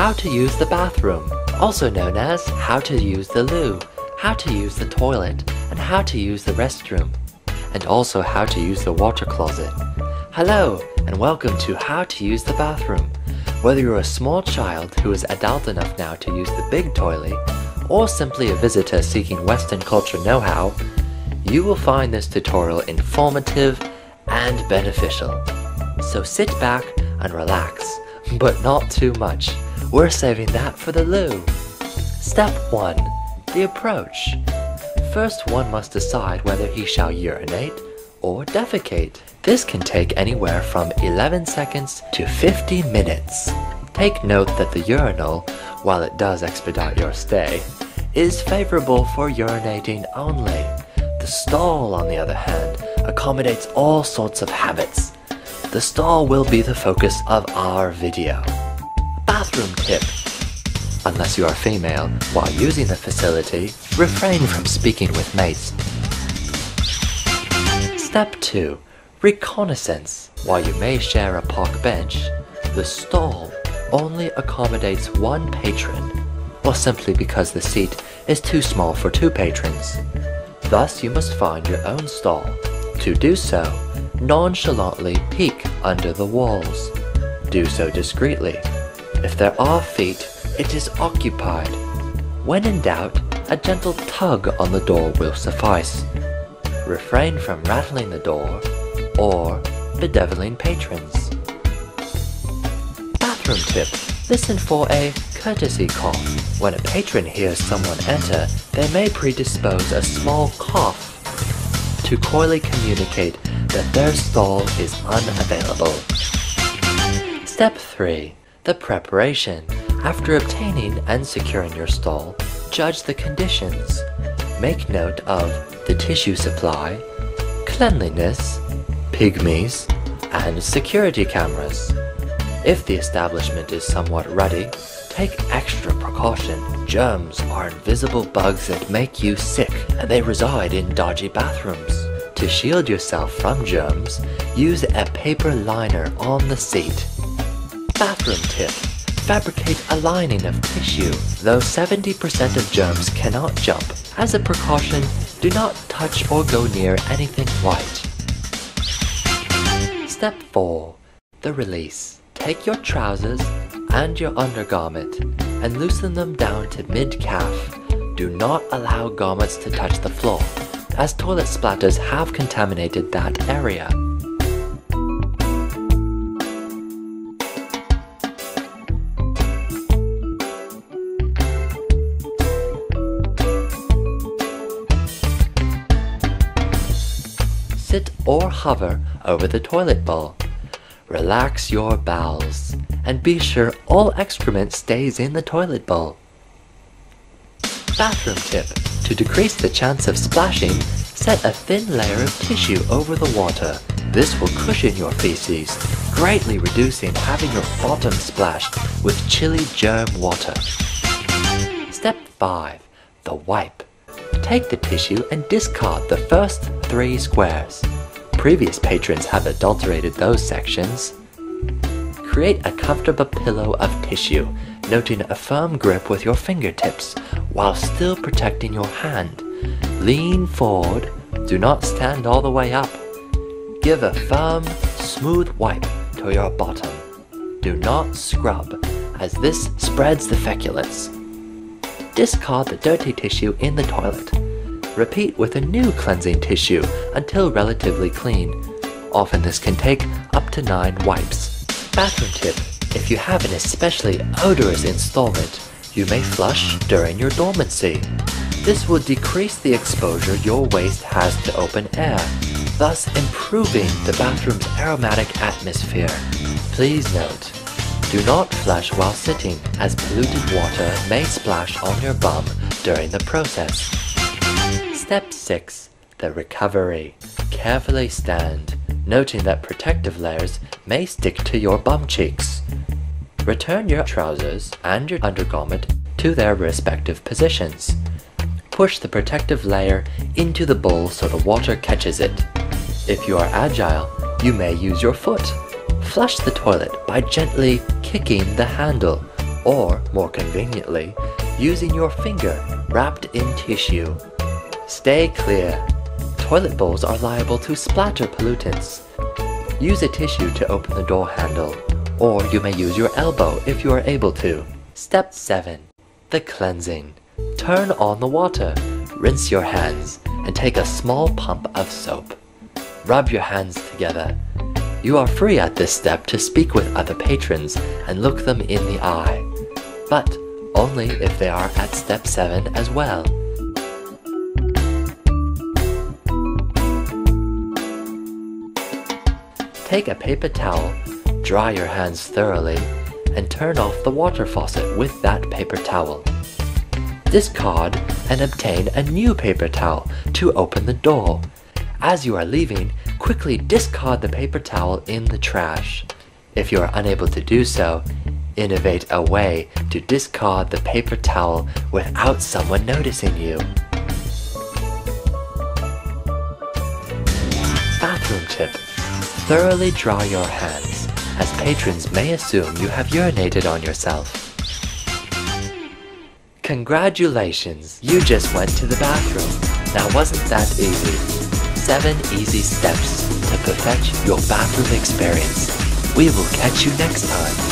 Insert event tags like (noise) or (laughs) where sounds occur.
how to use the bathroom, also known as how to use the loo, how to use the toilet, and how to use the restroom, and also how to use the water closet. Hello, and welcome to How to Use the Bathroom. Whether you're a small child who is adult enough now to use the big toilet, or simply a visitor seeking Western culture know-how, you will find this tutorial informative and beneficial. So sit back and relax, (laughs) but not too much. We're saving that for the loo. Step 1. The approach. First one must decide whether he shall urinate or defecate. This can take anywhere from 11 seconds to 50 minutes. Take note that the urinal, while it does expedite your stay, is favorable for urinating only. The stall, on the other hand, accommodates all sorts of habits. The stall will be the focus of our video. Bathroom tip. Unless you are female, while using the facility, refrain from speaking with mates. Step 2. Reconnaissance. While you may share a park bench, the stall only accommodates one patron, or simply because the seat is too small for two patrons. Thus, you must find your own stall. To do so, nonchalantly peek under the walls. Do so discreetly. If there are feet, it is occupied. When in doubt, a gentle tug on the door will suffice. Refrain from rattling the door or bedeviling patrons. Bathroom tip. Listen for a courtesy cough. When a patron hears someone enter, they may predispose a small cough to coyly communicate that their stall is unavailable. Step 3. The preparation. After obtaining and securing your stall, judge the conditions. Make note of the tissue supply, cleanliness, pygmies, and security cameras. If the establishment is somewhat ruddy, take extra precaution. Germs are invisible bugs that make you sick, and they reside in dodgy bathrooms. To shield yourself from germs, use a paper liner on the seat. Bathroom tip. Fabricate a lining of tissue. Though 70% of germs cannot jump, as a precaution, do not touch or go near anything white. Step 4. The release. Take your trousers and your undergarment and loosen them down to mid-calf. Do not allow garments to touch the floor, as toilet splatters have contaminated that area. Sit or hover over the toilet bowl. Relax your bowels and be sure all excrement stays in the toilet bowl. Bathroom tip. To decrease the chance of splashing, set a thin layer of tissue over the water. This will cushion your feces, greatly reducing having your bottom splashed with chilly germ water. Step 5. The wipe. Take the tissue and discard the first three squares. Previous patrons have adulterated those sections. Create a comfortable pillow of tissue, noting a firm grip with your fingertips while still protecting your hand. Lean forward, do not stand all the way up. Give a firm, smooth wipe to your bottom. Do not scrub, as this spreads the feculence. Discard the dirty tissue in the toilet. Repeat with a new cleansing tissue until relatively clean. Often this can take up to 9 wipes. Bathroom tip. If you have an especially odorous installment, you may flush during your dormancy. This will decrease the exposure your waste has to open air, thus improving the bathroom's aromatic atmosphere. Please note, do not flush while sitting, as polluted water may splash on your bum during the process. Step 6. The recovery. Carefully stand, noting that protective layers may stick to your bum cheeks. Return your trousers and your undergarment to their respective positions. Push the protective layer into the bowl so the water catches it. If you are agile, you may use your foot. Flush the toilet by gently kicking the handle or more conveniently, using your finger wrapped in tissue. Stay clear. Toilet bowls are liable to splatter pollutants. Use a tissue to open the door handle, or you may use your elbow if you are able to. Step 7. The cleansing. Turn on the water, rinse your hands, and take a small pump of soap. Rub your hands together. You are free at this step to speak with other patrons and look them in the eye, but only if they are at step 7 as well. Take a paper towel, dry your hands thoroughly, and turn off the water faucet with that paper towel. Discard and obtain a new paper towel to open the door. As you are leaving, quickly discard the paper towel in the trash. If you are unable to do so, innovate a way to discard the paper towel without someone noticing you. Bathroom tip. Thoroughly dry your hands, as patrons may assume you have urinated on yourself. Congratulations, you just went to the bathroom. Now wasn't that easy? 7 easy steps to perfect your bathroom experience. We will catch you next time.